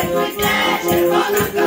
czerwony, czerwona